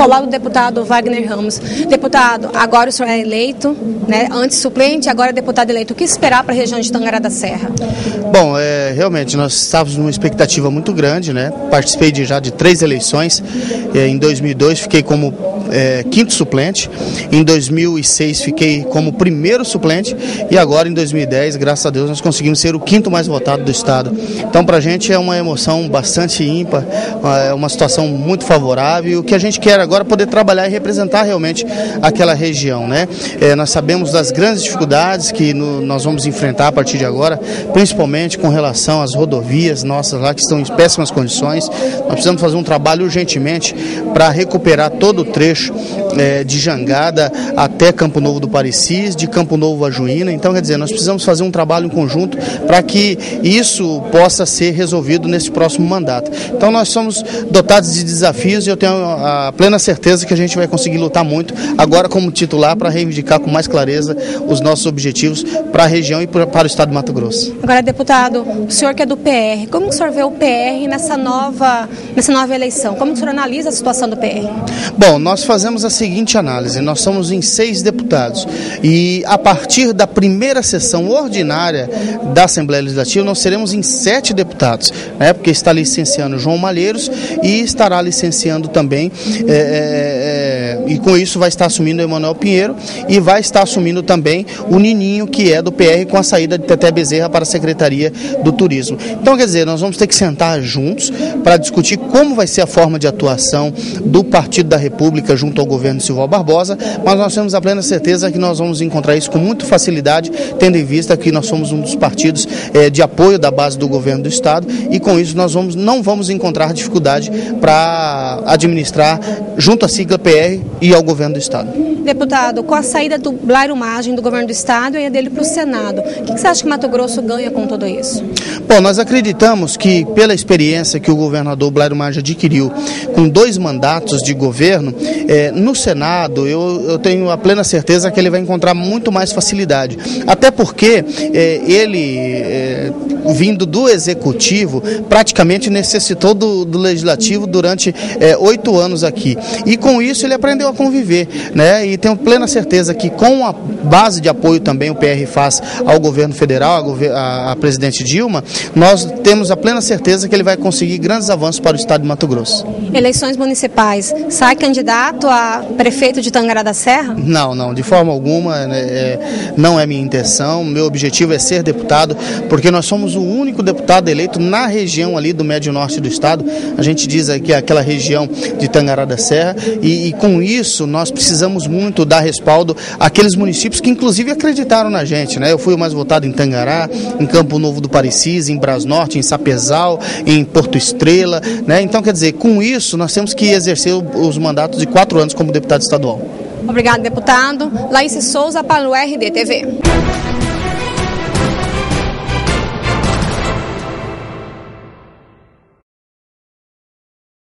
Ao lado do deputado Wagner Ramos. Deputado, agora o senhor é eleito, né? antes suplente, agora é deputado eleito. O que esperar para a região de Tangará da Serra? Bom, é, realmente nós estávamos numa expectativa muito grande, né? Participei de, já de três eleições. É, em 2002 fiquei como é, quinto suplente. Em 2006 fiquei como primeiro suplente e agora em 2010, graças a Deus, nós conseguimos ser o quinto mais votado do estado. Então, para a gente é uma emoção bastante ímpar, é uma situação muito favorável. O que a gente quer agora é poder trabalhar e representar realmente aquela região, né? É, nós sabemos das grandes dificuldades que no, nós vamos enfrentar a partir de agora, principalmente com relação às rodovias nossas lá que estão em péssimas condições. Nós precisamos fazer um trabalho urgentemente para recuperar todo o trecho trecho é, de Jangada até Campo Novo do Parecis, de Campo Novo a Juína. Então, quer dizer, nós precisamos fazer um trabalho em conjunto para que isso possa ser resolvido nesse próximo mandato. Então, nós somos dotados de desafios e eu tenho a plena certeza que a gente vai conseguir lutar muito agora como titular para reivindicar com mais clareza os nossos objetivos para a região e para o estado de Mato Grosso. Agora, deputado, o senhor que é do PR, como o senhor vê o PR nessa nova, nessa nova eleição? Como o senhor analisa a situação do PR? Bom, nós fazemos a seguinte análise: nós somos em seis deputados e a partir da primeira sessão ordinária da Assembleia Legislativa nós seremos em sete deputados, né? Porque está licenciando João Malheiros e estará licenciando também é, é, e com isso vai estar assumindo o Emanuel Pinheiro e vai estar assumindo também o Nininho que é do PR com a saída de Teté Bezerra para a Secretaria do Turismo. Então quer dizer nós vamos ter que sentar juntos para discutir como vai ser a forma de atuação do Partido da República junto ao governo Silval Barbosa, mas nós temos a plena certeza que nós vamos encontrar isso com muita facilidade, tendo em vista que nós somos um dos partidos eh, de apoio da base do governo do Estado e com isso nós vamos, não vamos encontrar dificuldade para administrar junto à sigla PR e ao governo do Estado. Deputado, com a saída do Blairo Magem do governo do Estado e a dele para o Senado, o que você acha que Mato Grosso ganha com tudo isso? Bom, nós acreditamos que pela experiência que o governador Blairo Magem adquiriu com dois mandatos de governo, é, no Senado, eu, eu, tenho a plena certeza que ele vai encontrar muito mais facilidade. Até porque é, ele, é, vindo do Executivo, praticamente necessitou do, do Legislativo durante é, oito anos aqui. E com isso ele aprendeu a conviver. Né? E tenho plena certeza que com a base de apoio também o PR faz ao governo federal, a, presidente Dilma, nós temos a plena certeza que ele vai conseguir grandes avanços para o estado de Mato Grosso. Eleições municipais, sai candidato? a prefeito de Tangará da Serra? Não, não, de forma alguma, né, é, não é minha intenção. Meu objetivo é ser deputado, porque nós somos o único deputado eleito na região ali do médio norte do estado. A gente diz aqui aquela região de Tangará da Serra, e, e com isso nós precisamos muito dar respaldo àqueles municípios que inclusive acreditaram na gente. Né? Eu fui o mais votado em Tangará, em Campo Novo do Parecis, em Brasnorte, em Sapezal, em Porto Estrela. Né? Então, quer dizer, com isso nós temos que exercer os mandatos de quatro anos como deputado estadual. Obrigado, deputado. Laís Souza para o RDTV.